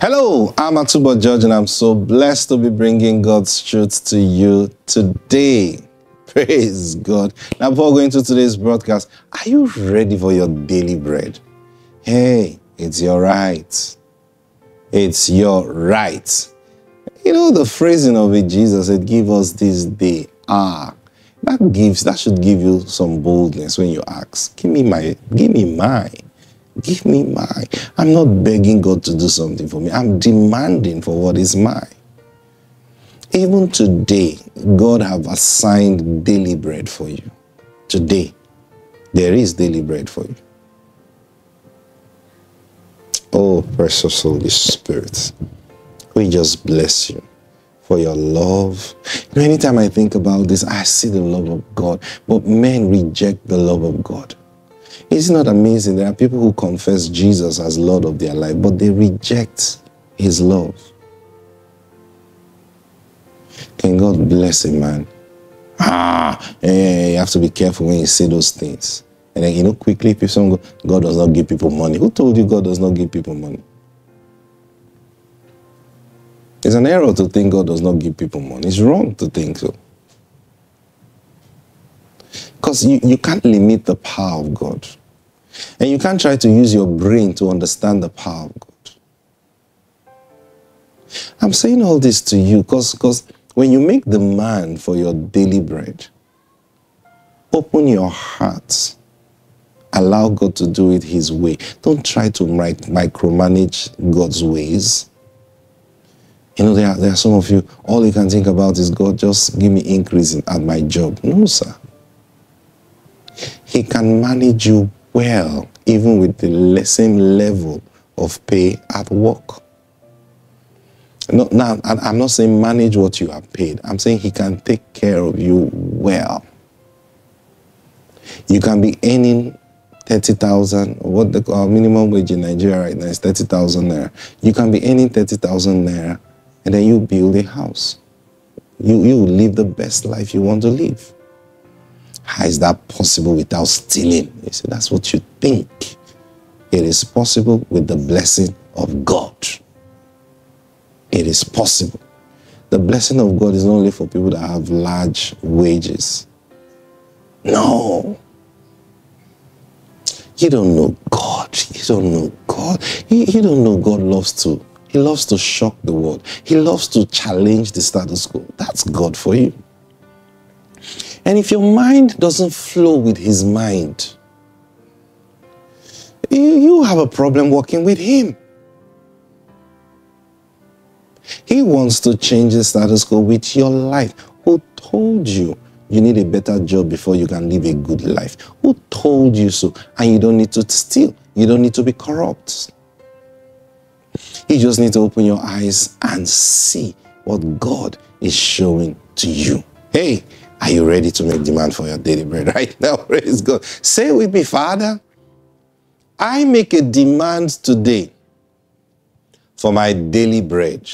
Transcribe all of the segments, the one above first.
Hello, I'm Atubo George, and I'm so blessed to be bringing God's truth to you today. Praise God. Now, before going to today's broadcast, are you ready for your daily bread? Hey, it's your right. It's your right. You know the phrasing of it, Jesus said, Give us this day. Ah, that gives that should give you some boldness when you ask. Give me my give me mine. Give me mine. I'm not begging God to do something for me. I'm demanding for what is mine. Even today, God have assigned daily bread for you. Today, there is daily bread for you. Oh, precious Holy Spirit, we just bless you for your love. You know, anytime I think about this, I see the love of God, but men reject the love of God. It's not amazing. There are people who confess Jesus as Lord of their life, but they reject his love. Can God bless a man? Ah, yeah, you have to be careful when you say those things. And then, you know, quickly people go, God does not give people money. Who told you God does not give people money? It's an error to think God does not give people money. It's wrong to think so. Because you, you can't limit the power of God. And you can't try to use your brain to understand the power of God. I'm saying all this to you because when you make demand for your daily bread, open your heart. Allow God to do it His way. Don't try to micromanage God's ways. You know, there are, there are some of you, all you can think about is God, just give me increase in, at my job. No, sir. He can manage you well, even with the same level of pay at work. No, now, I'm not saying manage what you are paid. I'm saying he can take care of you well. You can be earning 30,000, what the uh, minimum wage in Nigeria right now is 30,000 naira. You can be earning 30,000 naira and then you build a house. You, you live the best life you want to live. How is that possible without stealing? You see, that's what you think. It is possible with the blessing of God. It is possible. The blessing of God is not only for people that have large wages. No. You don't know God. You don't know God. You, you don't know God loves to. He loves to shock the world. He loves to challenge the status quo. That's God for you. And if your mind doesn't flow with his mind, you, have a problem working with him. He wants to change the status quo with your life. Who told you you need a better job before you can live a good life? Who told you so? And you don't need to steal. You don't need to be corrupt. You just need to open your eyes and see what God is showing to you. Hey, are you ready to make demand for your daily bread right now? Praise God. Say with me, Father, I make a demand today for my daily bread.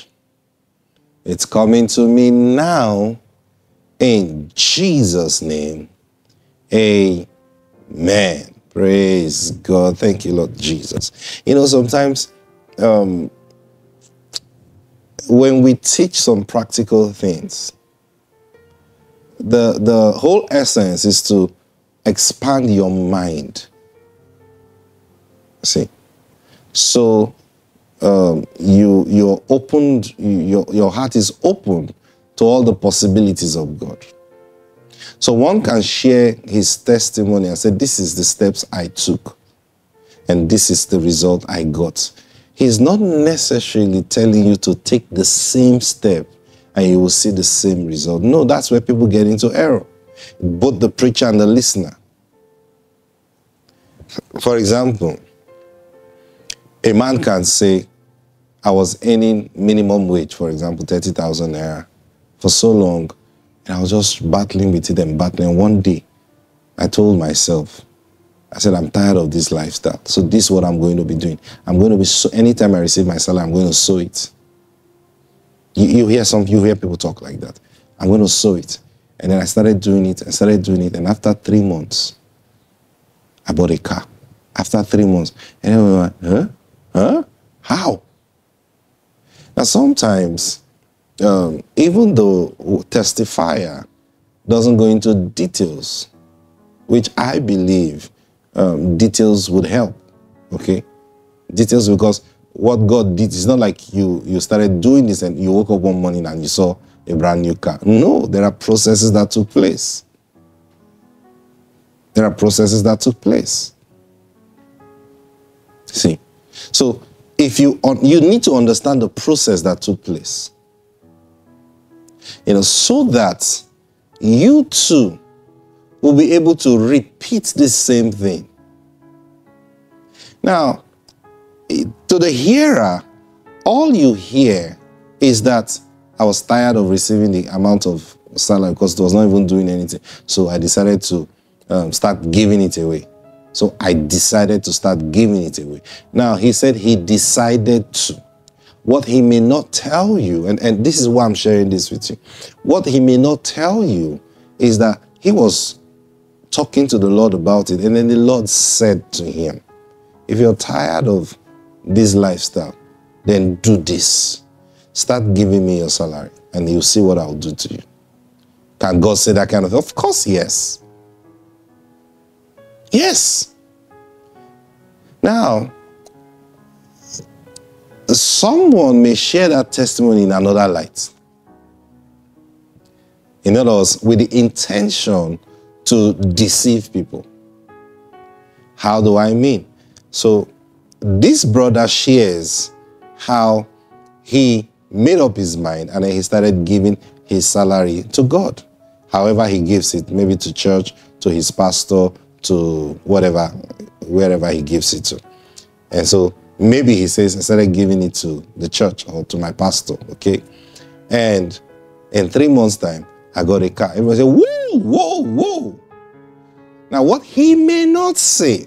It's coming to me now in Jesus' name. Amen. Praise God. Thank you, Lord Jesus. You know, sometimes um, when we teach some practical things, the, the whole essence is to expand your mind. See? So um, you you're opened, your, your heart is open to all the possibilities of God. So one can share his testimony and say, This is the steps I took, and this is the result I got. He's not necessarily telling you to take the same step and you will see the same result. No, that's where people get into error, both the preacher and the listener. For example, a man can say, I was earning minimum wage, for example, 30,000 naira for so long, and I was just battling with it and battling. One day, I told myself, I said, I'm tired of this lifestyle. So this is what I'm going to be doing. I'm going to be, so, anytime I receive my salary, I'm going to sow it. You, you hear some, you hear people talk like that. I'm going to sew it. And then I started doing it, I started doing it. And after three months, I bought a car. After three months. And then we went, huh? Huh? How? Now, sometimes, um, even though testifier doesn't go into details, which I believe um, details would help. Okay, details because what God did is not like you you started doing this and you woke up one morning and you saw a brand new car. No, there are processes that took place. There are processes that took place. See, so if you you need to understand the process that took place, you know, so that you too will be able to repeat the same thing. Now, to the hearer, all you hear is that I was tired of receiving the amount of salary because it was not even doing anything. So I decided to um, start giving it away. So I decided to start giving it away. Now, he said he decided to. What he may not tell you, and, and this is why I'm sharing this with you, what he may not tell you is that he was talking to the Lord about it, and then the Lord said to him, If you're tired of this lifestyle, then do this. Start giving me your salary, and you'll see what I'll do to you. Can God say that kind of thing? Of course, yes. Yes. Now, someone may share that testimony in another light. In other words, with the intention to deceive people. How do I mean? So, this brother shares how he made up his mind and then he started giving his salary to God. However, he gives it, maybe to church, to his pastor, to whatever, wherever he gives it to. And so maybe he says, I started giving it to the church or to my pastor, okay? And in three months' time, I got a car. Everyone said, whoa, whoa, whoa. Now, what he may not say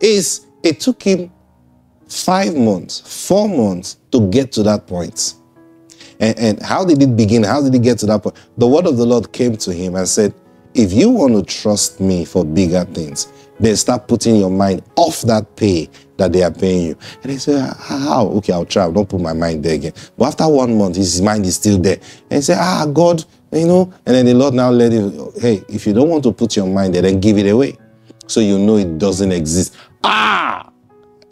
is it took him five months, four months to get to that point. And, and how did it begin? How did he get to that point? The word of the Lord came to him and said, if you want to trust me for bigger things, then start putting your mind off that pay that they are paying you. And he said, How? Okay, I'll try. Don't put my mind there again. But after one month, his mind is still there. And he said, Ah, God, you know. And then the Lord now let him, Hey, if you don't want to put your mind there, then give it away. So you know it doesn't exist. Ah!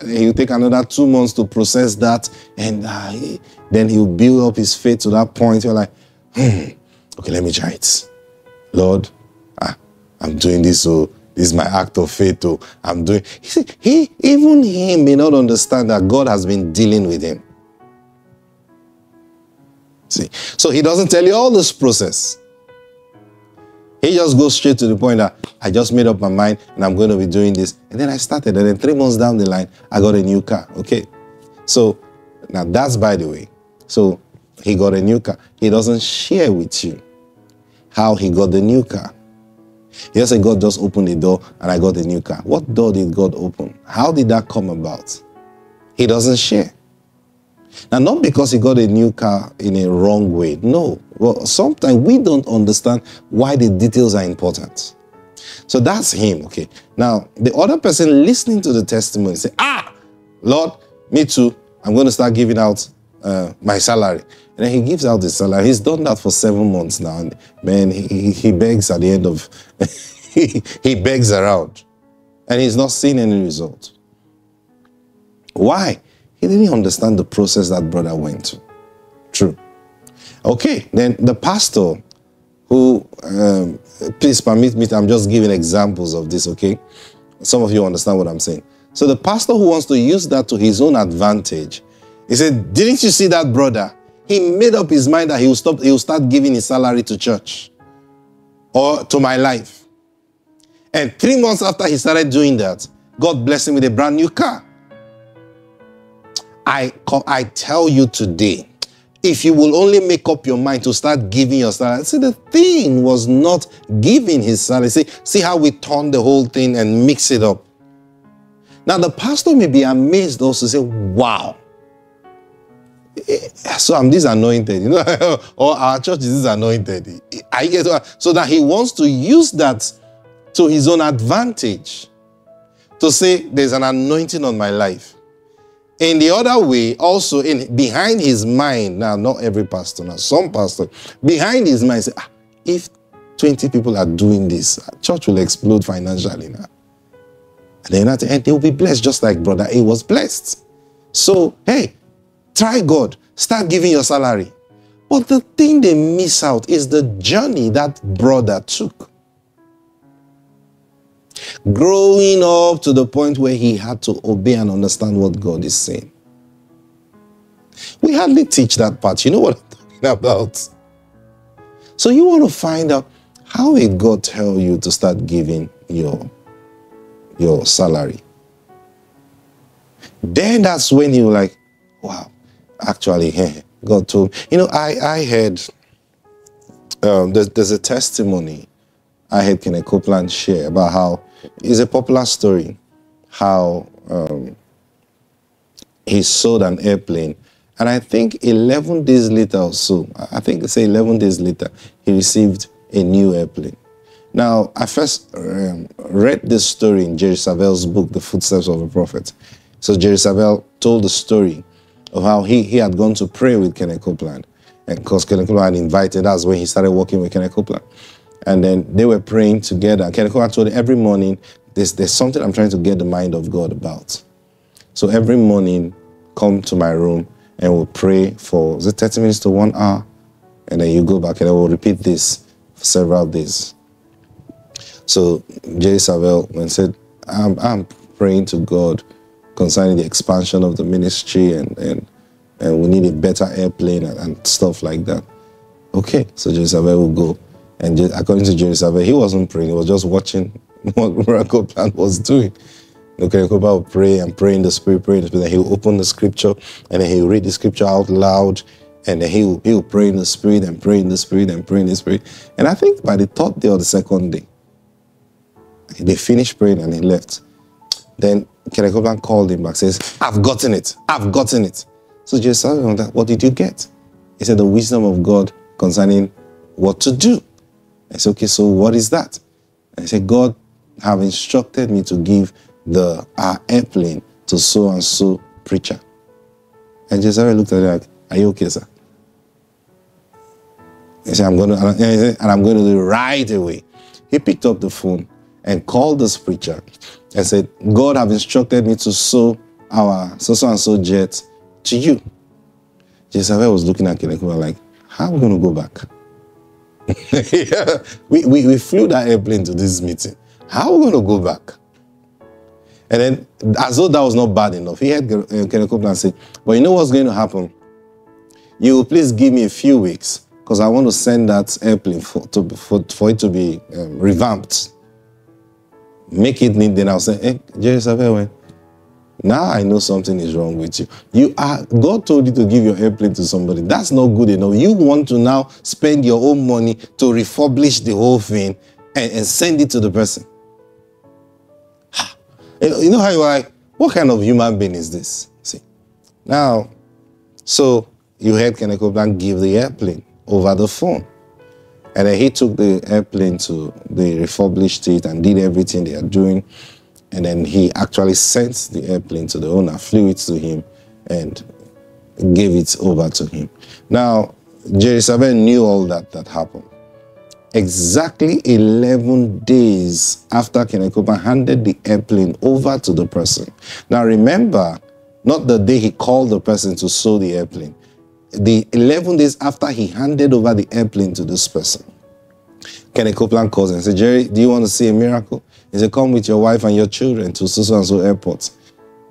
He'll take another two months to process that. And uh, then he'll build up his faith to that point. You're like, hmm, okay, let me try it. Lord, I'm doing this, so this is my act of faith. Oh, I'm doing. He he even he may not understand that God has been dealing with him. See, so he doesn't tell you all this process. He just goes straight to the point that I just made up my mind and I'm going to be doing this. And then I started, and then three months down the line, I got a new car. Okay. So now that's by the way. So he got a new car. He doesn't share with you how he got the new car. He said God just opened the door and I got a new car. What door did God open? How did that come about? He doesn't share. Now, not because he got a new car in a wrong way. No. Well, sometimes we don't understand why the details are important. So that's him, okay. Now, the other person listening to the testimony say, ah, Lord, me too. I'm going to start giving out uh, my salary. And then he gives out his salary. He's done that for seven months now. And man, he, he begs at the end of, he, he begs around. And he's not seeing any result. Why? He didn't understand the process that brother went through. True. Okay, then the pastor who, um, please permit me, I'm just giving examples of this, okay? Some of you understand what I'm saying. So the pastor who wants to use that to his own advantage, he said, Didn't you see that brother? he made up his mind that he will stop, he will start giving his salary to church or to my life. And three months after he started doing that, God blessed him with a brand new car. I, I tell you today, if you will only make up your mind to start giving your salary. See, the thing was not giving his salary. See, see how we turn the whole thing and mix it up. Now, the pastor may be amazed also, say, wow, eh, so I'm this anointed, you know, or our church is this anointed. I get so that he wants to use that to his own advantage to say there's an anointing on my life. In the other way, also in behind his mind, now not every pastor, now some pastor, behind his mind say, ah, if 20 people are doing this, church will explode financially now. And then and they'll be blessed just like brother A was blessed. So, hey, try God. Start giving your salary. But the thing they miss out is the journey that brother took. Growing up to the point where he had to obey and understand what God is saying. We hardly teach that part. You know what I'm talking about? So you want to find out how did God tell you to start giving your, your salary? Then that's when you're like, wow, actually, God told me. You know, I, I had, um, there's, there's a testimony I had Kenneth Copeland share about how, it's a popular story, how um, he sold an airplane. And I think 11 days later or so, I think say 11 days later, he received a new airplane. Now, I first um, read this story in Jerry Savelle's book, The Footsteps of a Prophet. So Jerry Savelle told the story of how he, he had gone to pray with Kenneth Copeland. And because Kenneth Copeland had invited us when he started working with Kenneth Copeland. And then they were praying together. Copeland told every morning, there's, there's something I'm trying to get the mind of God about. So every morning, come to my room and we'll pray for, is it 30 minutes to one hour? And then you go back and I will repeat this for several days. So Jerry Savelle and said, I'm, I'm praying to God concerning the expansion of the ministry and, and, and we need a better airplane and, and stuff like that. Okay, so Jerry Savelle will go. And according to Jerry Savelle, he wasn't praying, he was just watching what Miracle Plan was doing. Okay, Koba will pray and pray in the spirit, pray in the spirit. Then he'll open the scripture and then he'll read the scripture out loud. And then he'll, he'll pray in the spirit and pray in the spirit and pray in the spirit. And I think by the third day or the second day, they finished praying and he left. Then Kenneth called him back, says, I've gotten it. I've gotten it. So Jesus said, What did you get? He said, The wisdom of God concerning what to do. I said, Okay, so what is that? I said, God have instructed me to give the our airplane to so and so preacher. And Jesus looked at him like, Are you okay, sir? He said, I'm going to, and I'm going to do it right away. He picked up the phone and called this preacher and said, God have instructed me to sow our so so and so jet to you. Jerry Savelle was looking at Kenneth like, how are we going to go back? yeah. we, we, we flew that airplane to this meeting. How are we going to go back? And then, as though that was not bad enough, he had uh, Kenneth Copeland say, but you know what's going to happen? You will please give me a few weeks because I want to send that airplane for, to, for, for it to be um, revamped make it neat, then I'll say, hey, Jerry Savelle, now I know something is wrong with you. You are God told you to give your airplane to somebody. That's not good enough. You want to now spend your own money to refurbish the whole thing and, and send it to the person. You know how you are what kind of human being is this? See. Now, so you heard Kenneth Copeland give the airplane over the phone. And then he took the airplane to, they refurbished it and did everything they are doing. And then he actually sent the airplane to the owner, flew it to him, and gave it over to him. Now, Jerry Savelle knew all that that happened. Exactly 11 days after Copeland handed the airplane over to the person. Now, remember, not the day he called the person to sow the airplane the 11 days after he handed over the airplane to this person, Kenneth Copeland calls and says, Jerry, do you want to see a miracle? He said, come with your wife and your children to so and so airport.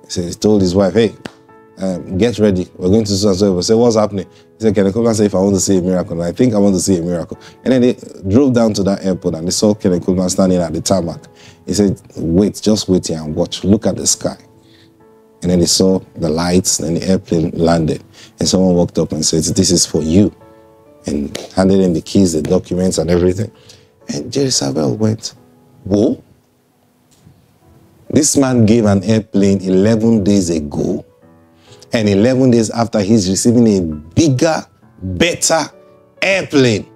He said, he told his wife, hey, um, get ready. We're going to so and so airport. Say, what's happening? He said, Kenneth Copeland said, if I want to see a miracle, and I think I want to see a miracle. And then they drove down to that airport and they saw Kenneth Copeland standing at the tarmac. He said, wait, just wait here and watch. Look at the sky. And then they saw the lights and the airplane landed. And someone walked up and said, This is for you. And handed him the keys, the documents, and everything. And Jerry Savelle went, Whoa. This man gave an airplane 11 days ago. And 11 days after, he's receiving a bigger, better airplane.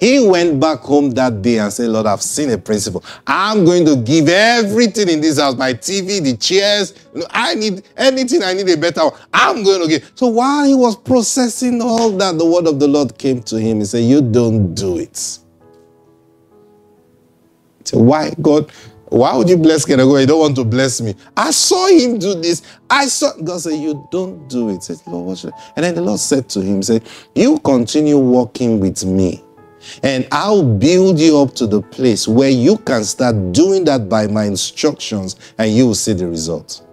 He went back home that day and said, Lord, I've seen a principle. I'm going to give everything in this house, my TV, the chairs. I need anything, I need a better one. I'm going to give. So while he was processing all that, the word of the Lord came to him. He said, You don't do it. So why, God? Why would you bless Kenego? You don't want to bless me. I saw him do this. I saw God said, You don't do it. Said, Lord, what? And then the Lord said to him, Say, You continue walking with me and I'll build you up to the place where you can start doing that by my instructions and you will see the result.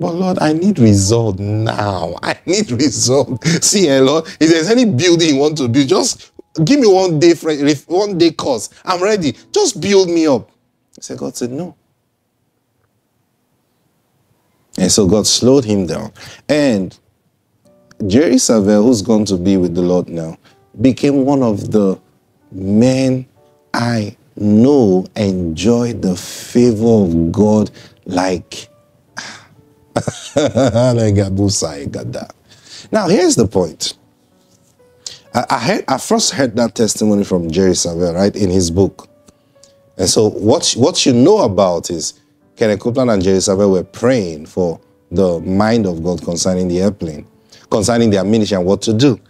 But Lord, I need result now. I need result. See, eh, Lord, if there's any building you want to build, just give me one day, one day course. I'm ready. Just build me up. Said, God said, no. And so God slowed him down. And Jerry Savelle, who's going to be with the Lord now, became one of the men I know enjoy the favor of God like now here's the point. I, heard, I first heard that testimony from Jerry Savelle, right, in his book. And so what, what you know about is Kenneth Copeland and Jerry Savelle were praying for the mind of God concerning the airplane, concerning their ministry and what to do.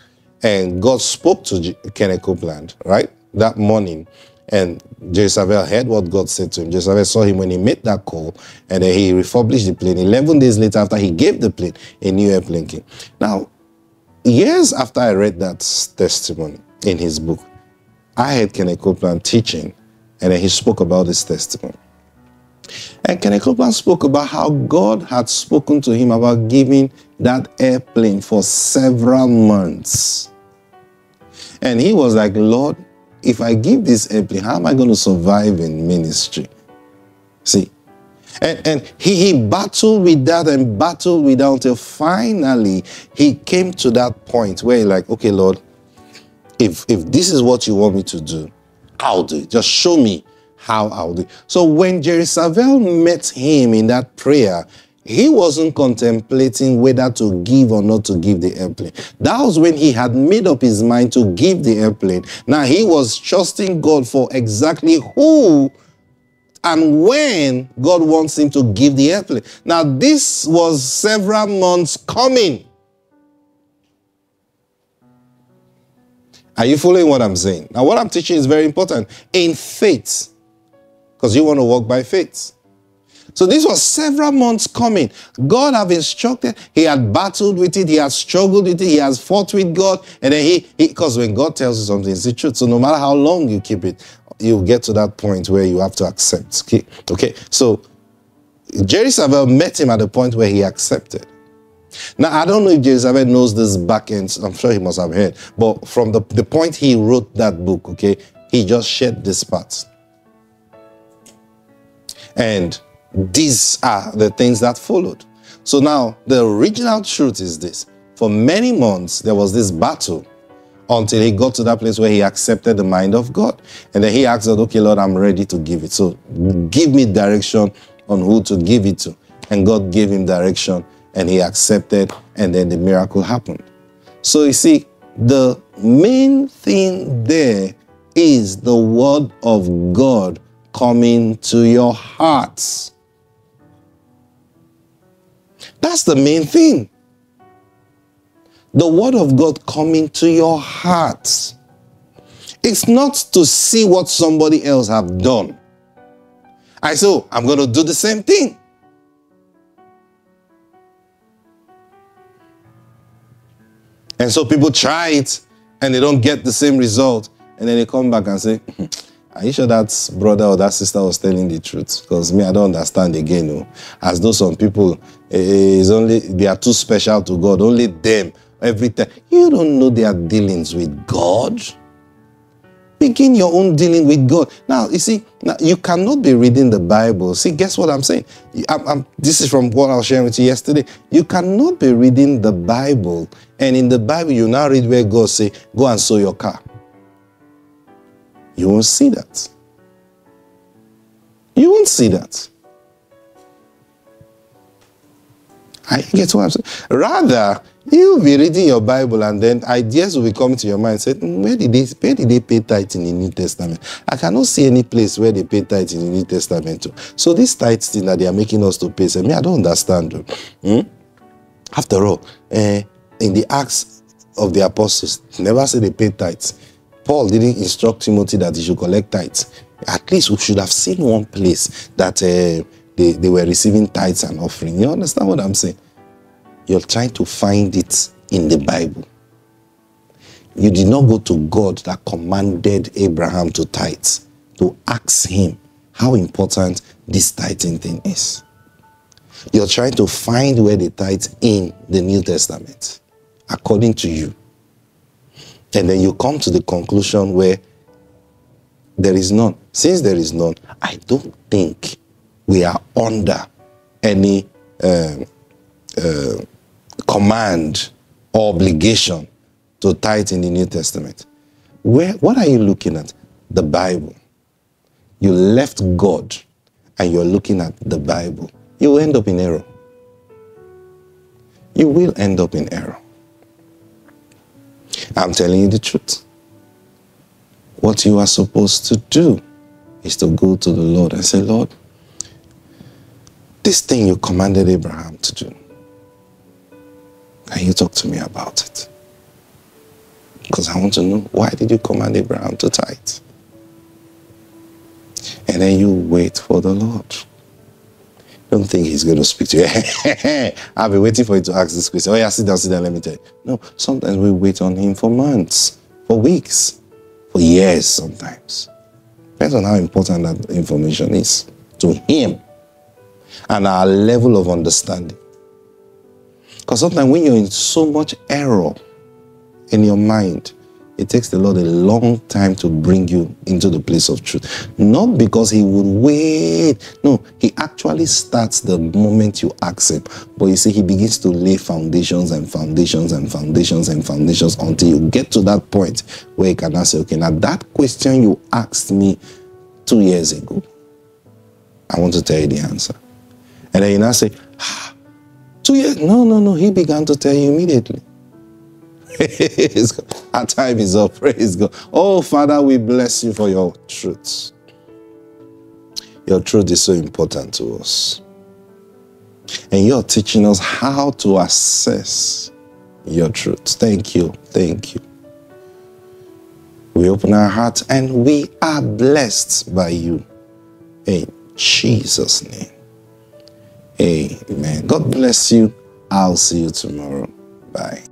And God spoke to J- Kenneth Copeland, right, that morning. And Jerry Savelle heard what God said to him. Jerry Savelle saw him when he made that call, and then he refurbished the plane. 11 days later, after he gave the plane, a new airplane came. Now, years after I read that testimony in his book, I heard Kenneth Copeland teaching, and then he spoke about this testimony. And Kenneth Copeland spoke about how God had spoken to him about giving that airplane for several months. And he was like, Lord, if I give this airplane, how am I going to survive in ministry? See? And, and he, he battled with that and battled with that until finally he came to that point where he like, okay, Lord, if, if this is what you want me to do, I'll do it. Just show me how I'll do it. So when Jerry Savelle met him in that prayer, he wasn't contemplating whether to give or not to give the airplane. That was when he had made up his mind to give the airplane. Now he was trusting God for exactly who and when God wants him to give the airplane. Now this was several months coming. Are you following what I'm saying? Now, what I'm teaching is very important. In faith, because you want to walk by faith. So this was several months coming. God have instructed. He had battled with it. He has struggled with it. He has fought with God. And then he, because when God tells you something, it's the truth. So no matter how long you keep it, you'll get to that point where you have to accept. Okay. okay? So Jerry Savelle met him at the point where he accepted. Now, I don't know if Savelle knows this back end. I'm sure he must have heard. But from the, the point he wrote that book, okay, he just shared this part. And these are the things that followed. So now the original truth is this. For many months, there was this battle until he got to that place where he accepted the mind of God. And then he asked God, okay, Lord, I'm ready to give it. So give me direction on who to give it to. And God gave him direction and he accepted, and then the miracle happened. So you see, the main thing there is the word of God coming to your hearts. That's the main thing. The word of God coming to your heart. It's not to see what somebody else have done. I say, oh, I'm going to do the same thing. And so people try it and they don't get the same result. And then they come back and say, hmm, are you sure that brother or that sister was telling the truth? Because me, I don't understand again. No? As though some people eh, eh, is only they are too special to God. Only them every time. You don't know their dealings with God. Begin your own dealing with God. Now, you see, now you cannot be reading the Bible. See, guess what I'm saying? I'm, I'm, this is from what I was sharing with you yesterday. You cannot be reading the Bible, and in the Bible, you now read where God say, "Go and sew your car." You won't see that. You won't see that. I get what I'm saying. Rather, you'll be reading your Bible and then ideas will coming to your mind. Say, "Hmm, where did they where did they pay tithe in the New Testament? I cannot see any place where they pay tithe in the New Testament. Too. So this tithe thing that they are making us to pay, say, me, I don't understand. though. Hmm? After all, eh, in the Acts of the Apostles, never say they paid tithes. Paul didn't instruct Timothy that he should collect tithes. At least we should have seen one place that uh, they, they were receiving tithes and offering. You understand what I'm saying? You're trying to find it in the Bible. You did not go to God that commanded Abraham to tithe to ask him how important this tithing thing is. You're trying to find where the tithe in the New Testament, according to you. And then you come to the conclusion where there is none. Since there is none, I don't think we are under any uh, command or obligation to tithe in the New Testament. Where, what are you looking at? The Bible. You left God and you're looking at the Bible. You will end up in error. You will end up in error. I'm telling you the truth. What you are supposed to do is to go to the Lord and say, Lord, this thing you commanded Abraham to do, can you talk to me about it? Because I want to know why did you command Abraham to tithe? And then you wait for the Lord. Don't think he's going to speak to you. I've been waiting for you to ask this question. Oh, yeah, sit down, sit down, let me tell you. No, sometimes we wait on him for months, for weeks, for years sometimes. Depends on how important that information is to him and our level of understanding. Because sometimes when you're in so much error in your mind, it takes the Lord a long time to bring you into the place of truth. Not because He would wait. No, He actually starts the moment you ask Him. But you see, He begins to lay foundations and foundations and foundations and foundations until you get to that point where He can you, okay, now that question you asked me two years ago, I want to tell you the answer. And then you now say, ah, two years? No, no, no. He began to tell you immediately. Our time is up. Praise God. Oh, Father, we bless you for your truth. Your truth is so important to us. And you're teaching us how to assess your truth. Thank you. Thank you. We open our hearts and we are blessed by you. In Jesus' name. Amen. God bless you. I'll see you tomorrow. Bye.